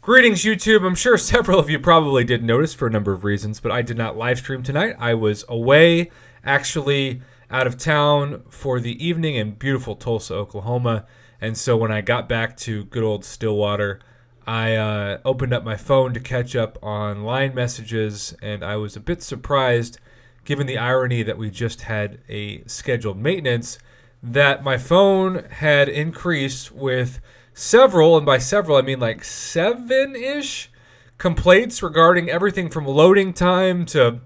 Greetings, YouTube. I'm sure several of you probably did notice for a number of reasons, but I did not live stream tonight. I was away, actually out of town for the evening in beautiful Tulsa, Oklahoma. And so when I got back to good old Stillwater, I uh, opened up my phone to catch up on line messages, and I was a bit surprised, given the irony that we just had a scheduled maintenance, that my phone had increased with several, and by several I mean like seven ish complaints regarding everything from loading time to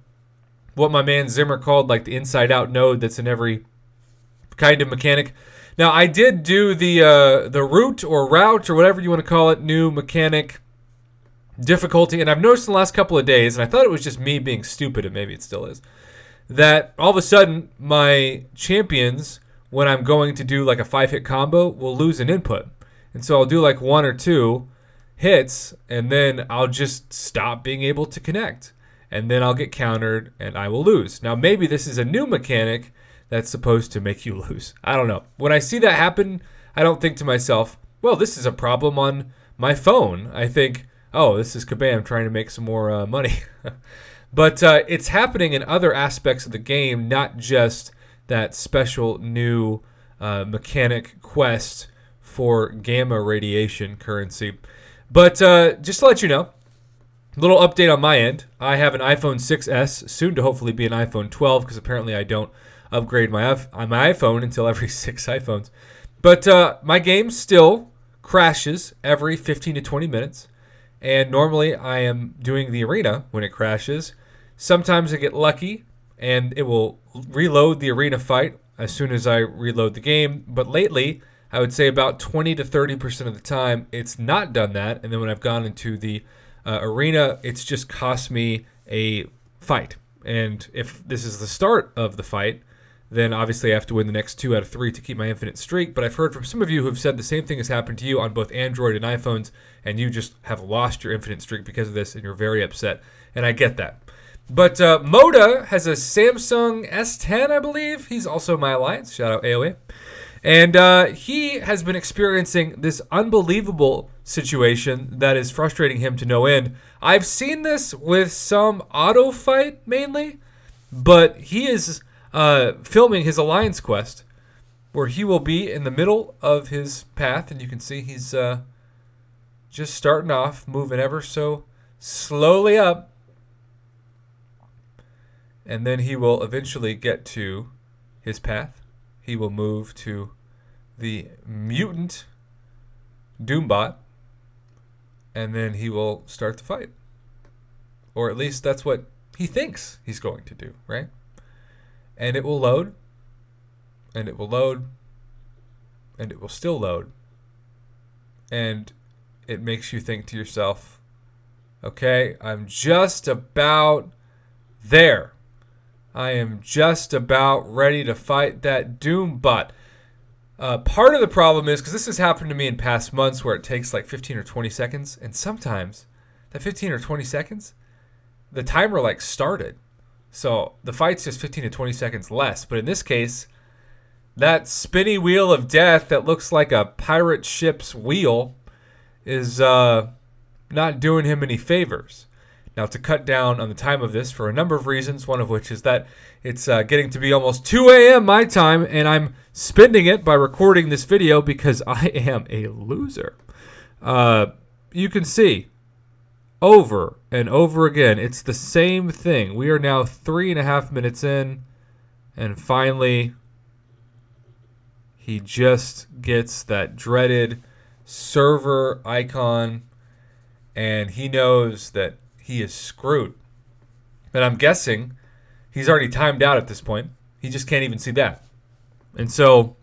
what my man Zimmer called like the inside out node that's in every kind of mechanic. Now I did do the uh, the route or route or whatever you want to call it, new mechanic difficulty, and I've noticed in the last couple of days, and I thought it was just me being stupid, and maybe it still is, that all of a sudden my champions, when I'm going to do like a five hit combo, will lose an input. And so I'll do like one or two hits, and then I'll just stop being able to connect. And then I'll get countered and I will lose. Now, maybe this is a new mechanic that's supposed to make you lose. I don't know. When I see that happen, I don't think to myself, well, this is a problem on my phone. I think, oh, this is Kabam trying to make some more uh, money. but uh, it's happening in other aspects of the game, not just that special new uh, mechanic quest for gamma radiation currency. But uh, just to let you know, little update on my end. I have an iPhone 6s, soon to hopefully be an iPhone 12, because apparently I don't upgrade my my iPhone until every six iPhones. But uh, my game still crashes every 15 to 20 minutes, and normally I am doing the arena when it crashes. Sometimes I get lucky, and it will reload the arena fight as soon as I reload the game. But lately, I would say about 20 to 30% of the time, it's not done that. And then when I've gone into the uh, arena, it's just cost me a fight. And if this is the start of the fight, then obviously I have to win the next two out of three to keep my infinite streak. But I've heard from some of you who have said the same thing has happened to you on both Android and iPhones, and you just have lost your infinite streak because of this, and you're very upset. And I get that. But uh, Moda has a Samsung S10, I believe. He's also my alliance. Shout out AOA. And uh, he has been experiencing this unbelievable situation that is frustrating him to no end. I've seen this with some auto fight mainly, but he is uh, filming his alliance quest where he will be in the middle of his path, and you can see he's uh, just starting off, moving ever so slowly up. And then he will eventually get to his path he will move to the mutant Doombot, and then he will start the fight. Or at least that's what he thinks he's going to do, right? And it will load, and it will load, and it will still load. And it makes you think to yourself, okay, I'm just about there. I am just about ready to fight that Doombot Uh, part of the problem is because this has happened to me in past months where it takes like 15 or 20 seconds, and sometimes that 15 or 20 seconds, the timer like started. So the fight's just 15 to 20 seconds less. But in this case, that spinny wheel of death that looks like a pirate ship's wheel is uh, not doing him any favors. Now, to cut down on the time of this for a number of reasons, one of which is that it's uh, getting to be almost 2 a.m. my time, and I'm spending it by recording this video because I am a loser. Uh, you can see over and over again, it's the same thing. We are now three and a half minutes in, and finally, he just gets that dreaded server icon, and he knows that he is screwed. And I'm guessing he's already timed out at this point. He just can't even see that. And so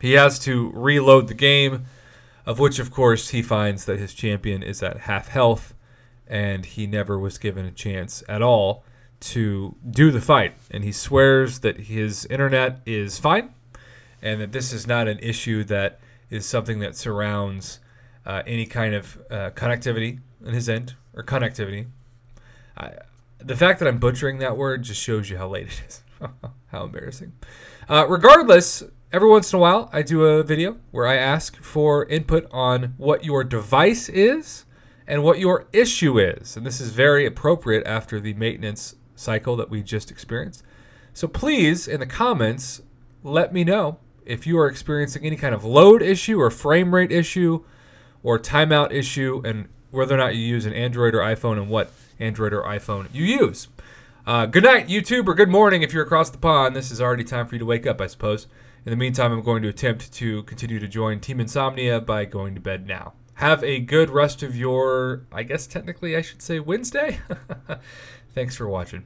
he has to reload the game, of which, of course, he finds that his champion is at half health and he never was given a chance at all to do the fight. And he swears that his internet is fine and that this is not an issue that is something that surrounds uh, any kind of uh, connectivity on his end or connectivity. I, the fact that I'm butchering that word just shows you how late it is. how embarrassing. Uh, regardless, every once in a while, I do a video where I ask for input on what your device is and what your issue is. And this is very appropriate after the maintenance cycle that we just experienced. So please, in the comments, let me know if you are experiencing any kind of load issue or frame rate issue or timeout issue and whether or not you use an Android or iPhone and what Android or iPhone you use. Uh, good night, YouTube, or good morning if you're across the pond. This is already time for you to wake up, I suppose. In the meantime, I'm going to attempt to continue to join Team Insomnia by going to bed now. Have a good rest of your, I guess technically I should say Wednesday. Thanks for watching.